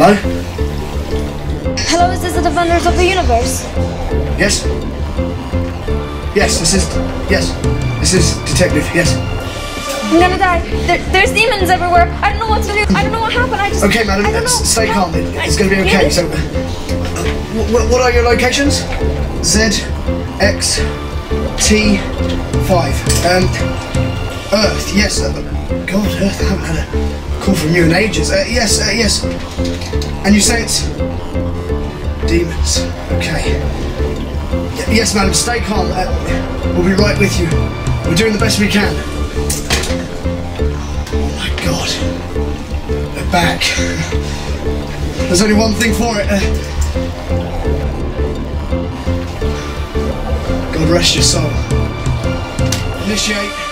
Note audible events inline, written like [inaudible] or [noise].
Hello? Hello, is this the Defenders of the Universe? Yes? Yes, this is. Yes. This is Detective, yes. I'm gonna die. There, there's demons everywhere. I don't know what to do. I don't know what happened. I just. Okay, madam, I don't know. stay calm. It- It's going to be okay. So, uh, wh- what are your locations? Z, X, T, 5. Um, Earth, yes. Uh, God, Earth, I haven't had a call from you in ages. Uh, yes, uh, yes. And you say it's. Demons. Okay. Y- yes, madam, stay calm. Uh, we'll be right with you. We're doing the best we can. Oh my god. We're back. [laughs] There's only one thing for it. Uh, God rest your soul. Initiate.